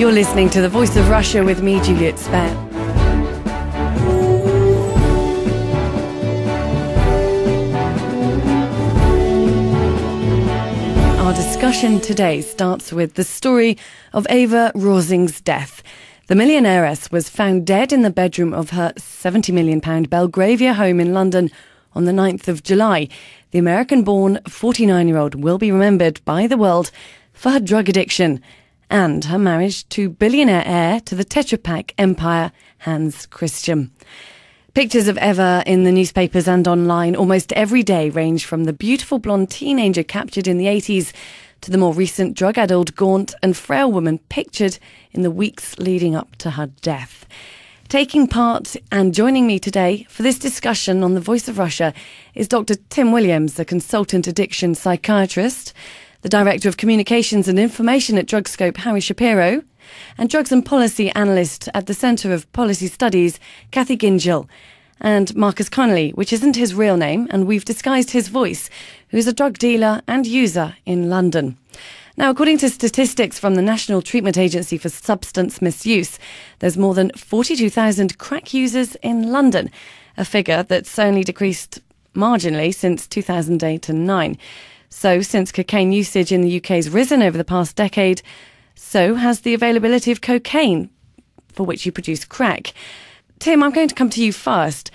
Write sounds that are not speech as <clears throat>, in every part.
You're listening to The Voice of Russia with me, Juliet Spare. Our discussion today starts with the story of Eva Rausing's death. The millionaireess was found dead in the bedroom of her £70 million Belgravia home in London on the 9th of July. The American born 49 year old will be remembered by the world for her drug addiction and her marriage to billionaire heir to the Tetra Pak empire, Hans Kristian. Pictures of Eva in the newspapers and online almost every day range from the beautiful blonde teenager captured in the 80s to the more recent drug addled, gaunt, and frail woman pictured in the weeks leading up to her death. Taking part and joining me today for this discussion on the Voice of Russia is Dr. Tim Williams, a consultant addiction psychiatrist, the Director of Communications and Information at DrugScope, Harry Shapiro, and Drugs and Policy Analyst at the Centre of Policy Studies, Kathy Gyngell, and Marcus Connolley, which isn't his real name, and we've disguised his voice, who's a drug dealer and user in London. Now, according to statistics from the National Treatment Agency for Substance Misuse, there's more than 42,000 crack users in London, a figure that's only decreased marginally since 2008 and 9. So, since cocaine usage in the UK has risen over the past decade, so has the availability of cocaine, for which you produce crack. Tim, I'm going to come to you first.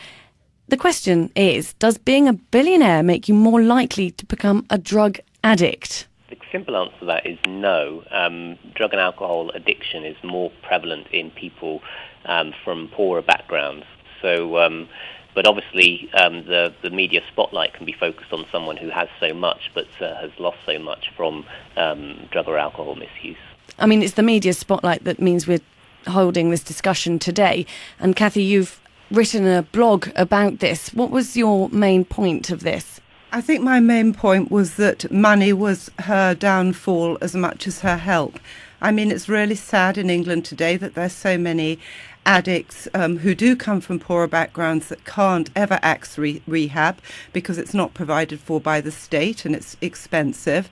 The question is Does being a billionaire make you more likely to become a drug addict? The simple answer to that is no. Um, drug and alcohol addiction is more prevalent in people um, from poorer backgrounds. So, um, but obviously, um, the the media spotlight can be focused on someone who has so much, but uh, has lost so much from um, drug or alcohol misuse. I mean, it's the media spotlight that means we're holding this discussion today. And Kathy, you've written a blog about this. What was your main point of this? I think my main point was that money was her downfall as much as her help. I mean, it's really sad in England today that there's so many addicts um, who do come from poorer backgrounds that can't ever access re- rehab because it's not provided for by the state and it's expensive.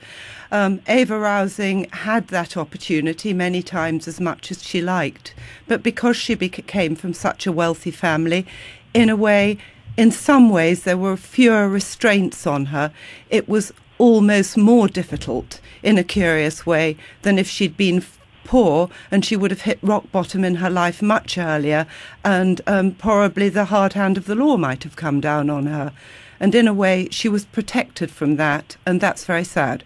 Um, Eva Rausing had that opportunity many times as much as she liked, but because she came from such a wealthy family, in a way, in some ways, there were fewer restraints on her. It was almost more difficult in a curious way than if she'd been poor and she would have hit rock bottom in her life much earlier and um, probably the hard hand of the law might have come down on her. And in a way, she was protected from that, and that's very sad.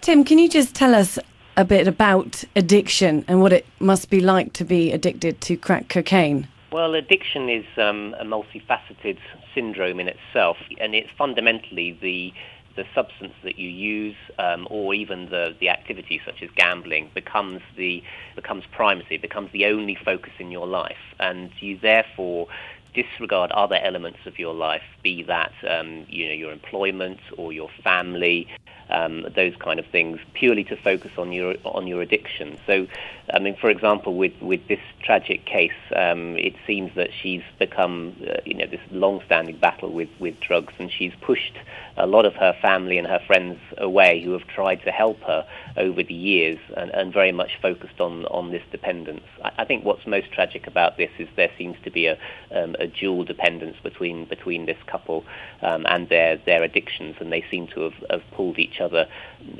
Tim, can you just tell us a bit about addiction and what it must be like to be addicted to crack cocaine? Well, addiction is um, a multifaceted syndrome in itself, and it's fundamentally the the substance that you use um, or even the, the activity such as gambling becomes the becomes primacy, becomes the only focus in your life, and you therefore disregard other elements of your life, be that um, you know your employment or your family, um, those kind of things, purely to focus on your on your addiction. So, I mean, for example, with with this tragic case, um, it seems that she's become uh, you know this long-standing battle with with drugs, and she's pushed a lot of her family and her friends away who have tried to help her over the years and, and very much focused on, on this dependence. I, I, think what's most tragic about this is there seems to be a, um, a dual dependence between, between this couple um, and their, their addictions, and they seem to have, have pulled each other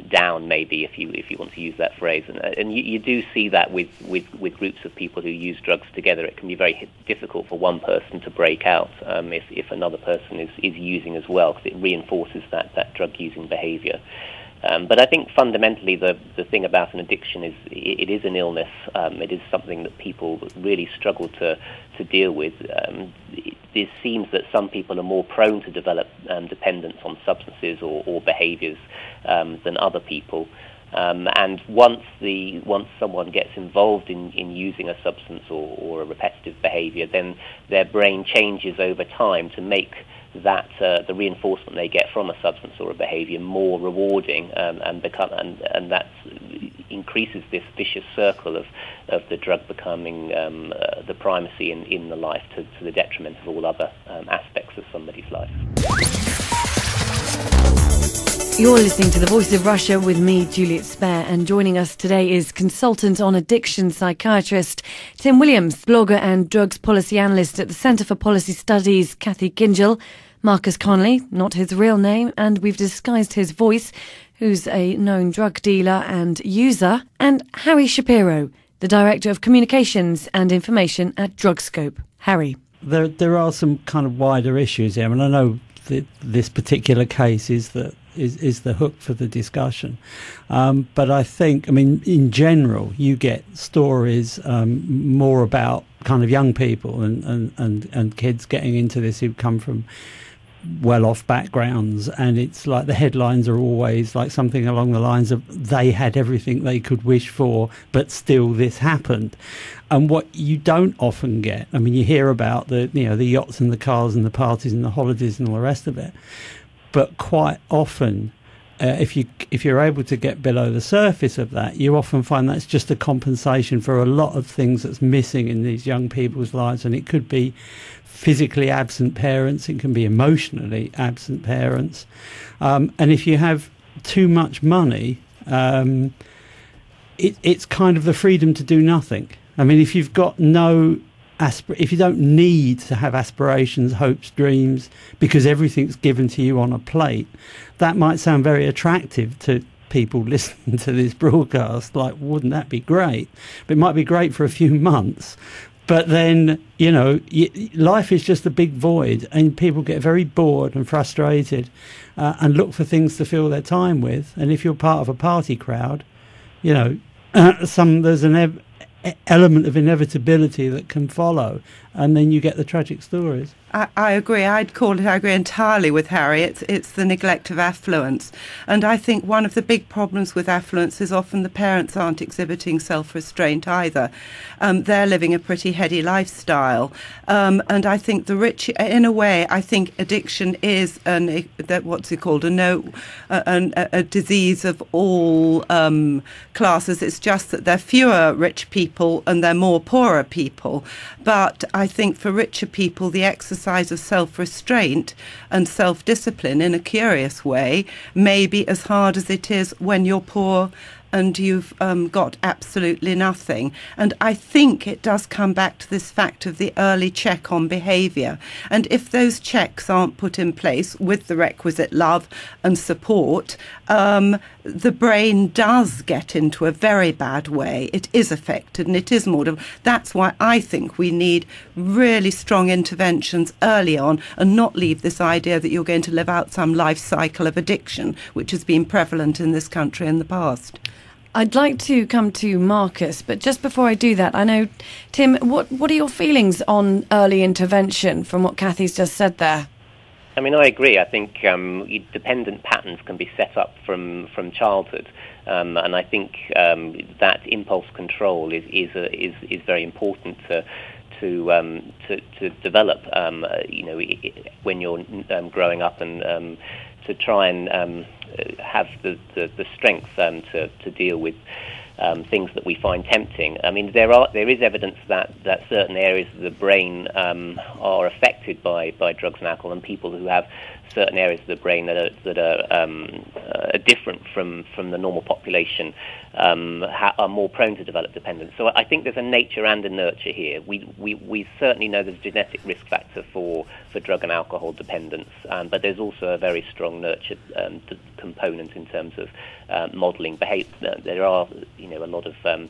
down, maybe, if you, if you want to use that phrase. And, uh, and you, you do see that with, with, with groups of people who use drugs together. It can be very difficult for one person to break out um, if, if another person is, is using as well, because it reinforces that, that drug using behavior. Um, but I think fundamentally the, the thing about an addiction is it, it is an illness. Um, it is something that people really struggle to, to deal with. Um, it, it, seems that some people are more prone to develop um, dependence on substances or, or behaviors um, than other people. Um, and once the once someone gets involved in, in using a substance or, or a repetitive behavior, then their brain changes over time to make that uh, the reinforcement they get from a substance or a behavior more rewarding um, and become and, and that increases this vicious circle of, of the drug becoming um, uh, the primacy in, in the life to, to the detriment of all other um, aspects of somebody's life. You're listening to The Voice of Russia with me, Juliet Spare, and joining us today is consultant on addiction psychiatrist Tim Williams, blogger and drugs policy analyst at the Centre for Policy Studies, Kathy Gyngell, Marcus Connolley, not his real name, and we've disguised his voice, who's a known drug dealer and user, and Harry Shapiro, the Director of Communications and Information at DrugScope. Harry. There, there are some kind of wider issues here, and I know this particular case is that is, is the hook for the discussion. Um, but I think, I mean, in general, you get stories um, more about kind of young people and, and, and, and kids getting into this who come from well off backgrounds and it's like the headlines are always like something along the lines of they had everything they could wish for but still this happened and what you don't often get i mean you hear about the you know the yachts and the cars and the parties and the holidays and all the rest of it but quite often, uh, if you if you're able to get below the surface of that, you often find that's just a compensation for a lot of things that's missing in these young people's lives, and it could be physically absent parents, it can be emotionally absent parents, um, and if you have too much money, um, it, it's kind of the freedom to do nothing. I mean, if you've got no aspir- if you don't need to have aspirations, hopes, dreams, because everything's given to you on a plate, that might sound very attractive to people <laughs> listening to this broadcast. Like, wouldn't that be great? But it might be great for a few <laughs> months. But then, you know, life is just a big void, and people get very bored and frustrated uh, and look for things to fill their time with. And if you're part of a party crowd, you know, <clears throat> some there's an element of inevitability that can follow, and then you get the tragic stories. I, I, agree. I'd call it. I agree entirely with Harry. It's it's the neglect of affluence, and I think one of the big problems with affluence is often the parents aren't exhibiting self-restraint either. Um, they're living a pretty heady lifestyle, um, and I think the rich, in a way, I think addiction is an what's it called a no, a, a, a disease of all um, classes. It's just that there are fewer rich people and there are more poorer people, but I think for richer people the exercise of self restraint and self discipline in a curious way may be as hard as it is when you're poor and you've um, got absolutely nothing. And I think it does come back to this fact of the early check on behaviour. And if those checks aren't put in place with the requisite love and support, um, the brain does get into a very bad way. It is affected and it is more. That's why I think we need really strong interventions early on and not leave this idea that you're going to live out some life cycle of addiction, which has been prevalent in this country in the past. I'd like to come to Marcus, but just before I do that, I know, Tim, what, what are your feelings on early intervention from what Kathy's just said there? I mean, I agree. I think um, dependent patterns can be set up from, from childhood. Um, and I think um, that impulse control is, is, a, is, is very important to, to, um, to, to develop, um, uh, you know, when you're um, growing up and um, to try and um, have the, the, the strength um, to, to deal with um, things that we find tempting. I mean, there are there is evidence that, that certain areas of the brain um, are affected by, by drugs and alcohol, and people who have certain areas of the brain that are that are, um, uh, different from, from the normal population um, ha- are more prone to develop dependence. So I think there's a nature and a nurture here. We we, we certainly know there's a genetic risk factor for, for drug and alcohol dependence, um, but there's also a very strong nurture um, component in terms of uh, modelling behaviour. There are you know a lot of um,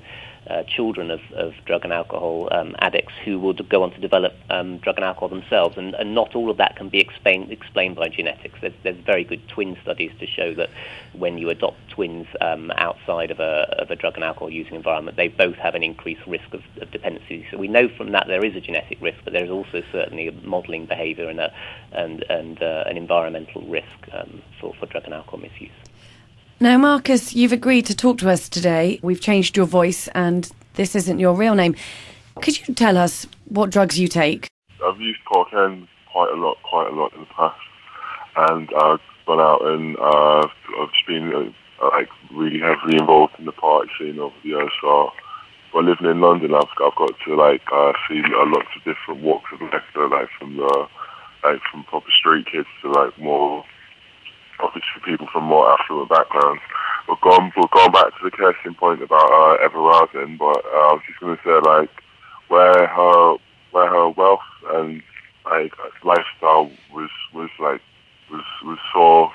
uh, children of, of drug and alcohol um, addicts who would go on to develop um, drug and alcohol themselves, and, and not all of that can be explained explained by genetics. There's, there's very good twin studies to show that when you adopt twins um, outside of a, of a drug and alcohol using environment, they both have an increased risk of, of dependency. So we know from that there is a genetic risk, but there is also certainly a modelling behaviour and, a, and, and uh, an environmental risk um, for, for drug and alcohol misuse. Now, Marcus, you've agreed to talk to us today. We've changed your voice, and this isn't your real name. Could you tell us what drugs you take? I've used cocaine quite a lot, quite a lot in the past, and I've gone out and uh, I've just been uh, like really heavily involved in the party scene over the years. So, by living in London, I've, I've got to like uh, see a lot of different walks of life, like from the like from proper street kids to like more people from more affluent backgrounds. But going, going back to the question point about uh, Eva Rausing, but uh, I was just going to say like where her where her wealth and like lifestyle was was like was was so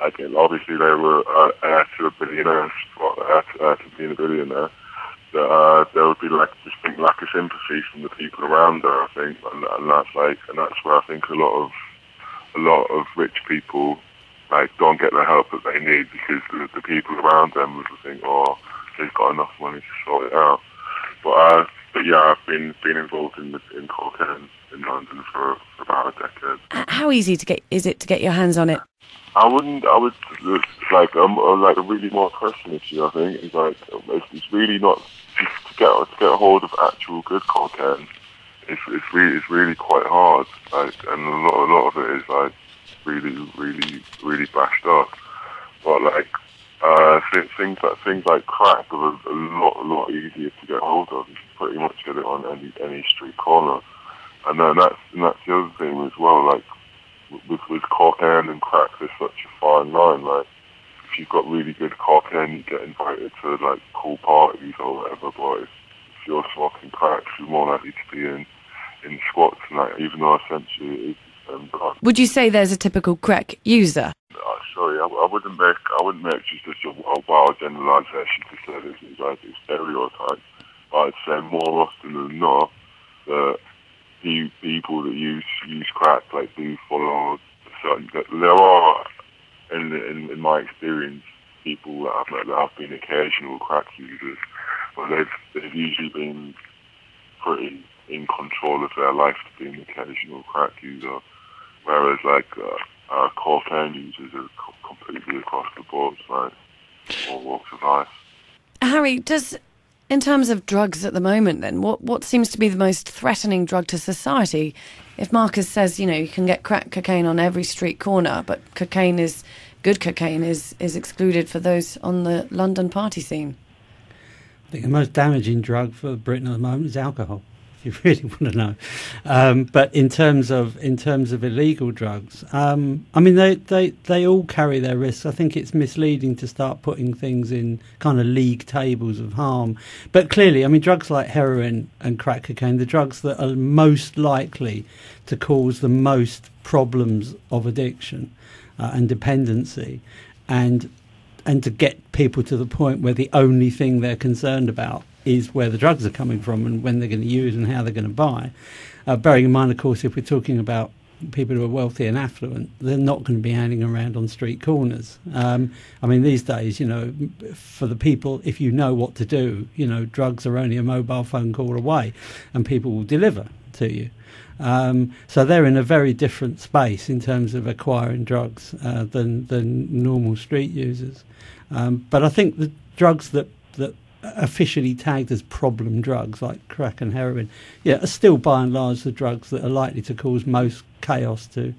like obviously they were uh, heir to a billionaire, heir to, heir to being a billionaire. That uh, there would be like distinct lack of sympathy from the people around her. I think, and, and that's like, and that's where I think a lot of a lot of rich people like don't get the help that they need because the, the people around them would think, oh, they've got enough money to sort it out. But uh, but yeah, I've been been involved in in cocaine in London for, for about a decade. How easy to get is it to get your hands on it? I wouldn't. I would like um like a really more personal issue. I think is like it's, it's really not to get to get a hold of actual good cocaine. It's it's really it's really quite hard. Like and a lot a lot of it is like really really really bashed up. But like uh, things like things like crack are a, lot a lot easier to get hold of. You can pretty much get it on any any street corner. And then that's and that's the other thing as well. Like with with cocaine and crack, there's such a fine line. Like if you've got really good cocaine, you get invited to like cool parties or whatever. But if, if you're smoking crack, you're more likely to be in in squats and that. Even though essentially it Would you say there's a typical crack user? Uh, sorry, I, I wouldn't make I wouldn't make just a, a wild generalisation to say this is like a stereotype. I'd say more often than not that the people that use use crack like do follow certain. There are, in, in in my experience, people that have, that have been occasional crack users, but they've they've usually been pretty in control of their life to be an occasional crack user, whereas like uh, uh, cocaine users are co- completely across the board, like all walks of life. Harry, does in terms of drugs at the moment, then what what seems to be the most threatening drug to society? If Marcus says, you know, you can get crack cocaine on every street corner, but cocaine is good cocaine is is excluded for those on the London party scene. I think the most damaging drug for Britain at the moment is alcohol. You <laughs> really want to know, um, but in terms of in terms of illegal drugs, um, I mean they, they they all carry their risks. I think it's misleading to start putting things in kind of league tables of harm. But clearly, I mean drugs like heroin and crack cocaine, the drugs that are most likely to cause the most problems of addiction uh, and dependency, and and to get people to the point where the only thing they're concerned about is where the drugs are coming from and when they're going to use and how they're going to buy. Uh, bearing in mind, of course, if we're talking about people who are wealthy and affluent, they're not going to be hanging around on street corners. Um, I mean, these days, you know, for the people, if you know what to do, you know, drugs are only a mobile phone call away and people will deliver to you. Um, so they're in a very different space in terms of acquiring drugs uh, than than normal street users. Um, but I think the drugs that that officially tagged as problem drugs like crack and heroin, yeah, are still by and large the drugs that are likely to cause most chaos to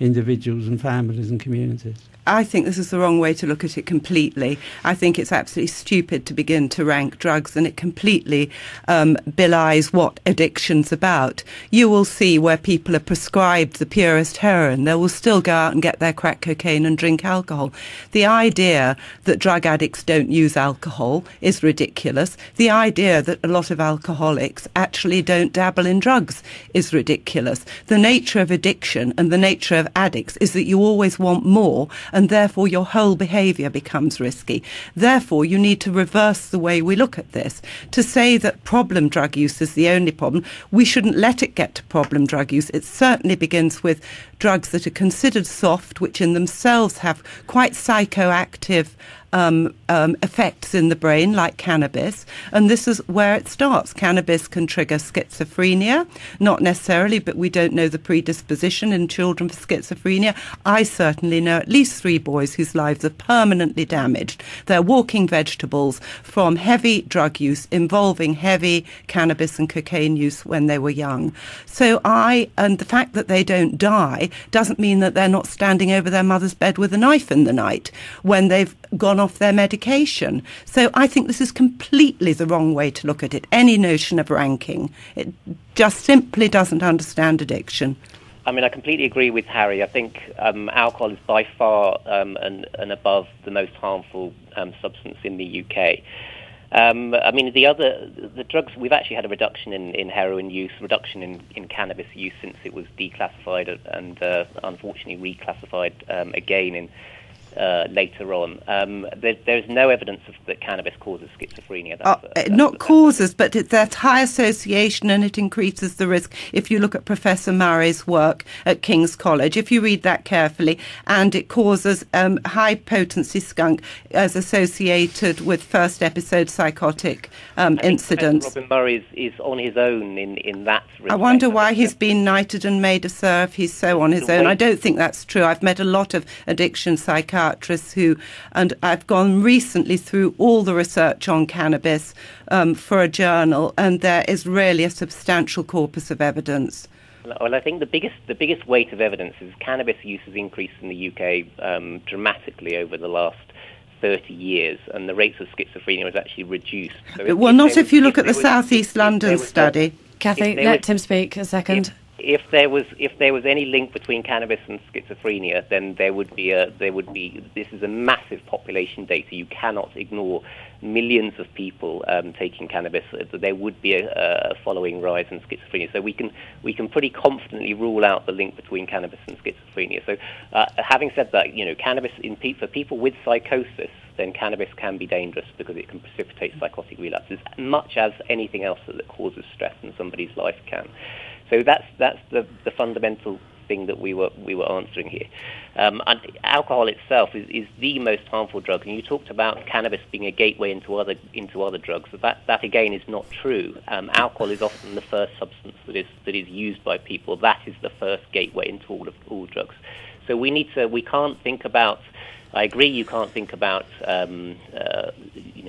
individuals and families and communities. I think this is the wrong way to look at it completely. I think it's absolutely stupid to begin to rank drugs, and it completely um, belies what addiction's about. You will see where people are prescribed the purest heroin, they will still go out and get their crack cocaine and drink alcohol. The idea that drug addicts don't use alcohol is ridiculous. The idea that a lot of alcoholics actually don't dabble in drugs is ridiculous. The nature of addiction and the nature of addicts is that you always want more and therefore your whole behaviour becomes risky. Therefore, you need to reverse the way we look at this. To say that problem drug use is the only problem, we shouldn't let it get to problem drug use. It certainly begins with drugs that are considered soft, which in themselves have quite psychoactive um, um, effects in the brain, like cannabis. And this is where it starts. Cannabis can trigger schizophrenia, not necessarily, but we don't know the predisposition in children for schizophrenia. I certainly know at least three boys whose lives are permanently damaged. They're walking vegetables from heavy drug use involving heavy cannabis and cocaine use when they were young. So I, and the fact that they don't die doesn't mean that they're not standing over their mother's bed with a knife in the night when they've gone off their medication. So I think this is completely the wrong way to look at it. Any notion of ranking, it just simply doesn't understand addiction. I mean, I completely agree with Harry. I think um, alcohol is by far um, and, and, above the most harmful um, substance in the UK. Um, I mean, the other the drugs we've actually had a reduction in, in heroin use, reduction in, in cannabis use since it was declassified and uh, unfortunately reclassified um, again in uh, later on. Um, there, there's no evidence of, that cannabis causes schizophrenia. Uh, that's, not causes, but it's that high association and it increases the risk. If you look at Professor Murray's work at King's College, if you read that carefully, and it causes um, high potency skunk as associated with first episode psychotic um, incidents. Professor Robin Murray is, is, on his own in, in that respect. I wonder why he's been knighted and made a sir if he's so on his own. I don't think that's true. I've met a lot of addiction psychiatrists psychiatrists who, and I've gone recently through all the research on cannabis um, for a journal, and there is really a substantial corpus of evidence. Well, I think the biggest the biggest weight of evidence is cannabis use has increased in the UK um, dramatically over the last 30 years, and the rates of schizophrenia has actually reduced. So well, if not if you look at the South East London study. Kathy, let was, him speak a second. If, if there was if there was any link between cannabis and schizophrenia, then there would be a there would be this is a massive population data. You cannot ignore millions of people um, taking cannabis. There would be a, a, following rise in schizophrenia. So we can we can pretty confidently rule out the link between cannabis and schizophrenia. So uh, having said that, you know, cannabis in pe- for people with psychosis then cannabis can be dangerous because it can precipitate psychotic relapses, much as anything else that, that causes stress in somebody's life can. So that's that's the, the fundamental thing that we were we were answering here. Um, and alcohol itself is, is the most harmful drug. And you talked about cannabis being a gateway into other into other drugs. But that that again is not true. Um, alcohol is often the first substance that is that is used by people. That is the first gateway into all of all drugs. So we need to we can't think about I agree you can't think about um, uh,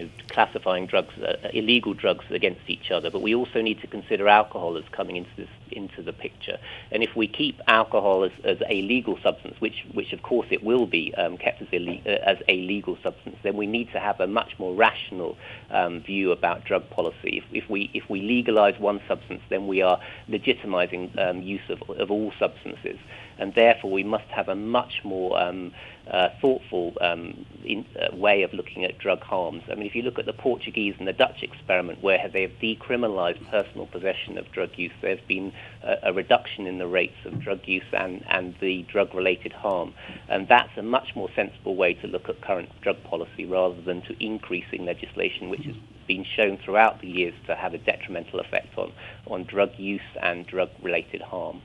know classifying drugs, uh, illegal drugs against each other, but we also need to consider alcohol as coming into this into the picture. And if we keep alcohol as, as a legal substance, which which of course it will be um, kept as, ille- uh, as a legal substance, then we need to have a much more rational um, view about drug policy. If, if we if we legalize one substance, then we are legitimizing um, use of, of all substances and therefore we must have a much more um, uh, thoughtful um, in, uh, way of looking at drug harms. I mean, if you look at the Portuguese and the Dutch experiment, where they have decriminalised personal possession of drug use, there's been a, a, reduction in the rates of drug use and, and the drug-related harm, and that's a much more sensible way to look at current drug policy rather than to increasing legislation, which has been shown throughout the years to have a detrimental effect on, on drug use and drug-related harm.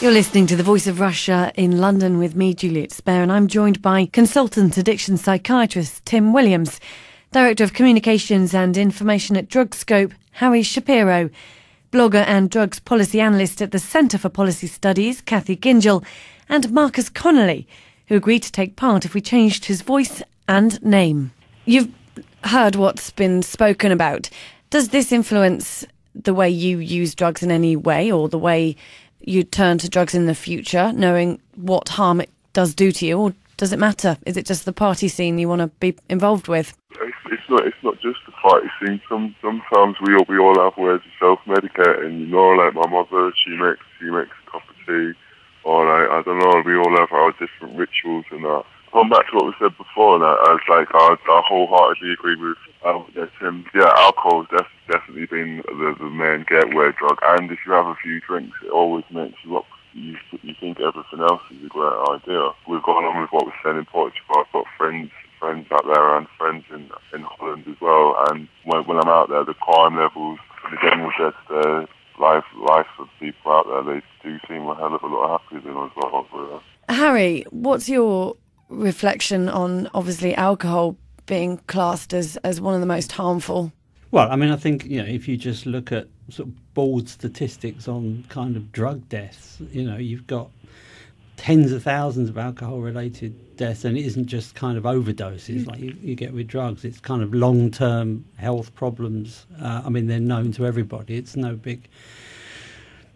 You're listening to the Voice of Russia in London with me, Juliet Spare, and I'm joined by consultant addiction psychiatrist Tim Williams, Director of Communications and Information at DrugScope, Harry Shapiro, blogger and drugs policy analyst at the Centre for Policy Studies, Kathy Gyngell, and Marcus Connolley, who agreed to take part if we changed his voice and name. You've heard what's been spoken about. Does this influence the way you use drugs in any way or the way you turn to drugs in the future, knowing what harm it does do to you, or does it matter? Is it just the party scene you want to be involved with? It's, it's not. It's not just the party scene. Some sometimes we all we all have ways of self medicate, and you know, like my mother, she makes she makes a cup of tea, or like I don't know, we all have our different rituals and that. Going back to what we said before, that I was like I, I wholeheartedly agree with um, yeah, Tim. Yeah, alcohol's def- definitely been the, the main gateway drug, and if you have a few drinks, it always makes you up. You, you think everything else is a great idea. We've gone on with what we're saying in Portugal. I've got friends friends out there and friends in in Holland as well. And when, when I'm out there, the crime levels, the general just uh, life life of people out there, they do seem a hell of a lot happier than as well. Harry, what's your reflection on obviously alcohol being classed as, as one of the most harmful? Well, I mean, I think you know if you just look at sort of bald statistics on kind of drug deaths, you know, you've got tens of thousands of alcohol-related deaths, and it isn't just kind of overdoses like you, you get with drugs. It's kind of long-term health problems. Uh, I mean, they're known to everybody. It's no big,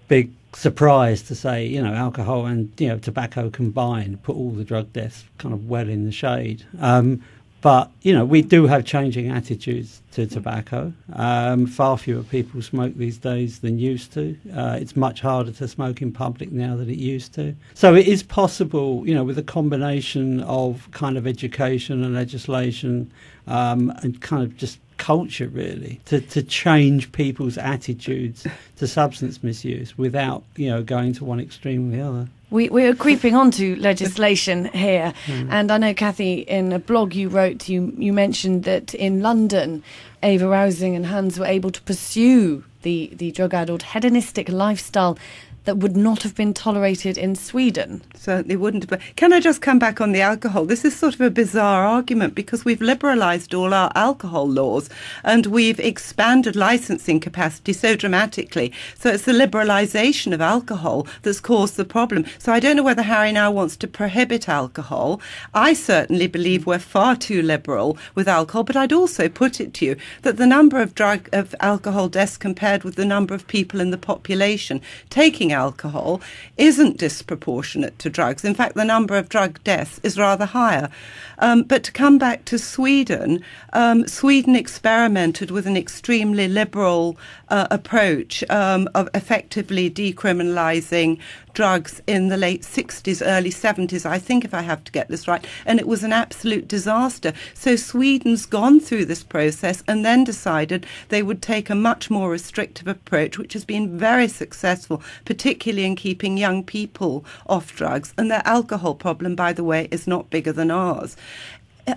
big surprise to say, you know, alcohol and you know tobacco combined put all the drug deaths kind of well in the shade. Um, but you know, we do have changing attitudes to tobacco. Um, far fewer people smoke these days than used to. Uh, it's much harder to smoke in public now than it used to. So it is possible, you know, with a combination of kind of education and legislation um, and kind of just culture really to, to change people's attitudes to substance misuse without you know going to one extreme or the other we, we're creeping onto legislation here, mm. and I know, Kathy, in a blog you wrote, you, you mentioned that in London, Ava Rausing and Hans were able to pursue the, the drug addled hedonistic lifestyle that would not have been tolerated in Sweden. Certainly wouldn't But Can I just come back on the alcohol? This is sort of a bizarre argument because we've liberalised all our alcohol laws and we've expanded licensing capacity so dramatically. So it's the liberalisation of alcohol that's caused the problem. So I don't know whether Harry now wants to prohibit alcohol. I certainly believe we're far too liberal with alcohol, but I'd also put it to you that the number of drug of alcohol deaths compared with the number of people in the population taking alcohol isn't disproportionate to drugs. In fact, the number of drug deaths is rather higher. Um, but to come back to Sweden, um, Sweden experimented with an extremely liberal uh, approach um, of effectively decriminalising drugs in the late 60s, early 70s, I think, if I have to get this right. And it was an absolute disaster. So Sweden's gone through this process and then decided they would take a much more restrictive approach, which has been very successful, particularly in keeping young people off drugs. And their alcohol problem, by the way, is not bigger than ours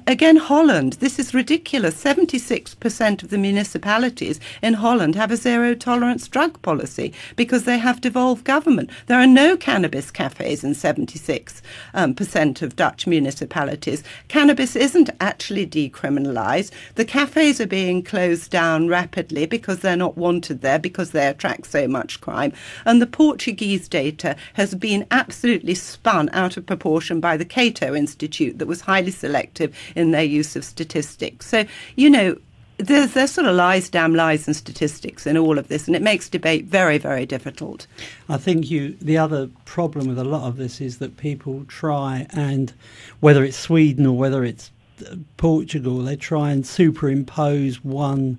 again, Holland, this is ridiculous. 76% of the municipalities in Holland have a zero tolerance drug policy because they have devolved government. There are no cannabis cafes in 76 um, percent of Dutch municipalities. Cannabis isn't actually decriminalised. The cafes are being closed down rapidly because they're not wanted there because they attract so much crime. And the Portuguese data has been absolutely spun out of proportion by the Cato Institute that was highly selective in their use of statistics. So, you know, there's, there's sort of lies, damn lies, and statistics in all of this, and it makes debate very, very difficult. I think you. The other problem with a lot of this is that people try and, whether it's Sweden or whether it's uh, Portugal, they try and superimpose one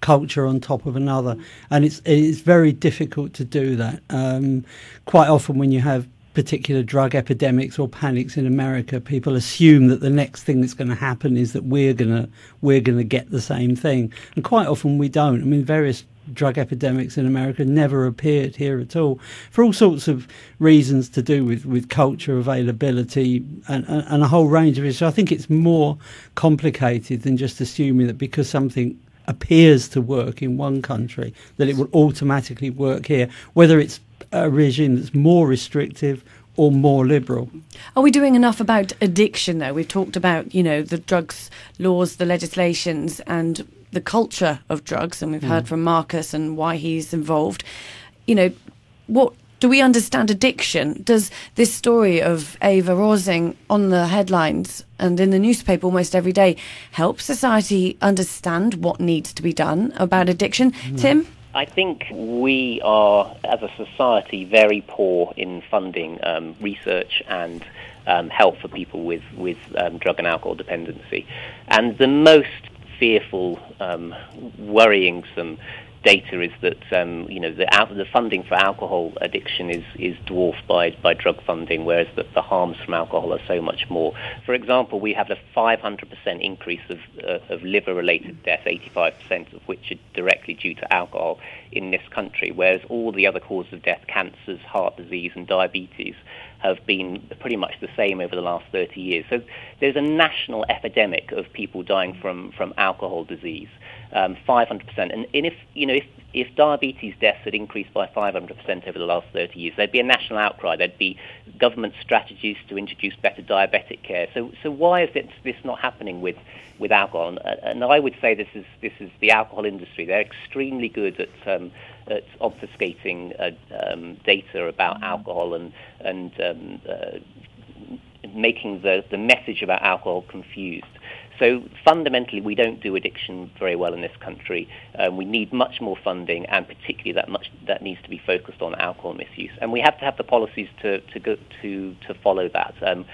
culture on top of another, and it's it's very difficult to do that. Um, quite often, when you have particular drug epidemics or panics in America, people assume that the next thing that's going to happen is that we're going to we're going to get the same thing, and quite often we don't. I mean, various drug epidemics in America never appeared here at all for all sorts of reasons to do with, with culture availability and, and, and a whole range of issues. I think it's more complicated than just assuming that because something appears to work in one country that it will automatically work here, whether it's a regime that's more restrictive or more liberal. Are we doing enough about addiction, though? We've talked about, you know, the drugs laws, the legislations, and the culture of drugs, and we've mm. heard from Marcus and why he's involved. You know, what do we understand addiction? Does this story of Ava Rausing on the headlines and in the newspaper almost every day help society understand what needs to be done about addiction? Mm. Tim? I think we are, as a society, very poor in funding um, research and um, help for people with, with um, drug and alcohol dependency. And the most fearful, um, worrying some data is that um, you know the, the funding for alcohol addiction is, is dwarfed by, by drug funding, whereas the, the harms from alcohol are so much more. For example, we have a 500% increase of, uh, of liver-related deaths, 85% of which are directly due to alcohol in this country, whereas all the other causes of death, cancers, heart disease, and diabetes, have been pretty much the same over the last 30 years. So there's a national epidemic of people dying from, from alcohol disease um, 500%. And, and if, you know, if, if diabetes deaths had increased by 500% over the last 30 years, there'd be a national outcry. There'd be government strategies to introduce better diabetic care. So, so why is it, this not happening with, with alcohol? And, and I would say this is, this is the alcohol industry. They're extremely good at, um, at obfuscating uh, um, data about alcohol and, and um, uh, making the, the message about alcohol confused. So fundamentally, we don't do addiction very well in this country. Um, we need much more funding, and particularly that much that needs to be focused on alcohol misuse. And we have to have the policies to to go, to to follow that. Um,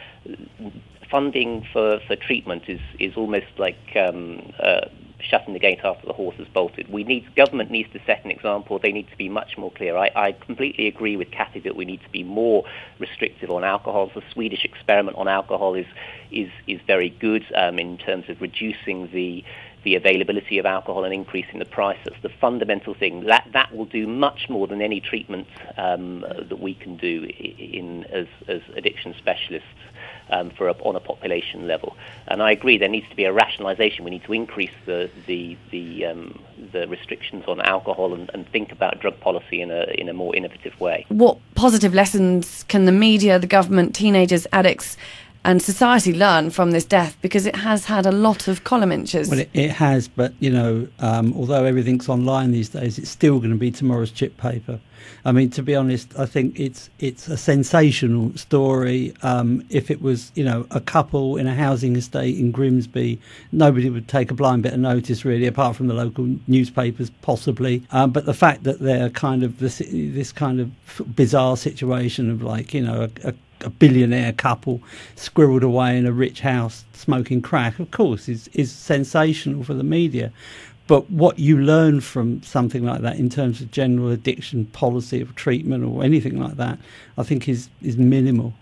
funding for, for treatment is is almost like um, uh, shutting the gate after the horse has bolted. We need government needs to set an example. They need to be much more clear. I, I completely agree with Kathy that we need to be more restrictive on alcohol. The Swedish experiment on alcohol is is is very good um, in terms of reducing the the availability of alcohol and increasing the price. That's the fundamental thing. That that will do much more than any treatment um, that we can do in as as addiction specialists um, for a, on a population level. And I agree there needs to be a rationalisation. We need to increase the the the, um, the restrictions on alcohol and, and, think about drug policy in a in a more innovative way. What positive lessons can the media, the government, teenagers, addicts? And society learn from this death because it has had a lot of column inches. Well, it, it has, but you know, um, although everything's online these days, it's still going to be tomorrow's chip paper. I mean, to be honest, I think it's it's a sensational story. Um, if it was, you know, a couple in a housing estate in Grimsby, nobody would take a blind bit of notice, really, apart from the local newspapers, possibly. Um, but the fact that they're kind of this, this kind of bizarre situation of like, you know, a, a a billionaire couple squirreled away in a rich house smoking crack, of course, is, is sensational for the media. But what you learn from something like that in terms of general addiction policy of treatment or anything like that, I think is, is minimal.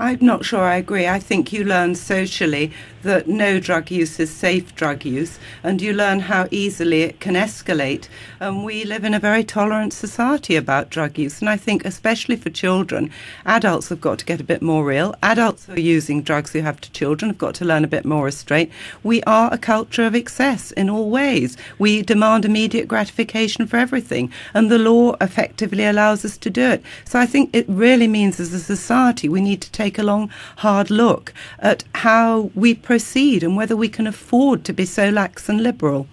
I'm not sure I agree. I think you learn socially that no drug use is safe drug use, and you learn how easily it can escalate. And we live in a very tolerant society about drug use, and I think, especially for children, adults have got to get a bit more real. Adults who are using drugs who have to children have got to learn a bit more restraint. We are a culture of excess in all ways. We demand immediate gratification for everything, and the law effectively allows us to do it. So I think it really means, as a society, we need to take take a long, hard look at how we proceed and whether we can afford to be so lax and liberal.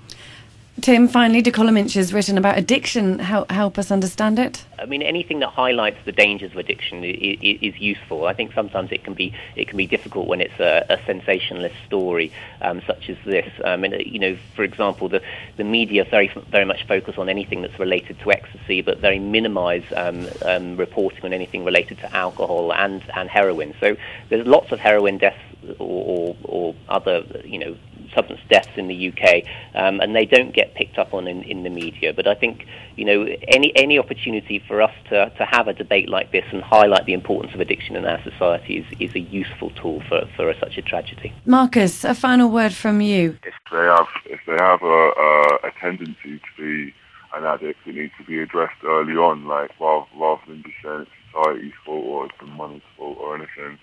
Tim, finally, De Column has written about addiction. Help, help us understand it. I mean, anything that highlights the dangers of addiction is, is useful. I think sometimes it can be it can be difficult when it's a, a sensationalist story um, such as this. Um, and, you know, for example, the the media very very much focus on anything that's related to ecstasy, but very minimise um, um, reporting on anything related to alcohol and and heroin. So there's lots of heroin deaths or, or, or other you know substance deaths in the UK, um, and they don't get picked up on in, in the media. But I think you know any any opportunity for us to, to have a debate like this and highlight the importance of addiction in our society is, is a useful tool for, for a, such a tragedy. Marcus, a final word from you. If they have if they have a, a, a tendency to be an addict, it needs to be addressed early on, like rather, rather than just saying it's society's fault or it's the money's fault or anything.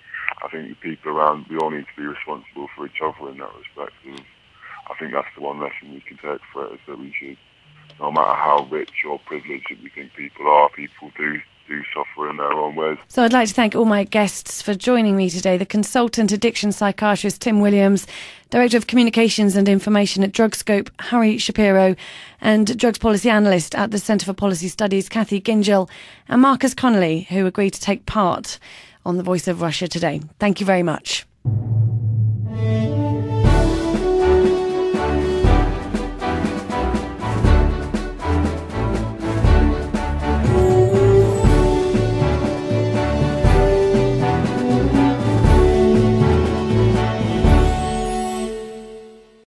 I think the people around, we all need to be responsible for each other in that respect. And I think that's the one lesson we can take for it is that we should, no matter how rich or privileged we think people are, people do do suffer in their own ways. So I'd like to thank all my guests for joining me today. The consultant addiction psychiatrist Tim Williams, Director of Communications and Information at DrugScope Harry Shapiro, and drugs policy analyst at the Centre for Policy Studies Kathy Gyngell, and Marcus Connolley, who agreed to take part on The Voice of Russia today. Thank you very much.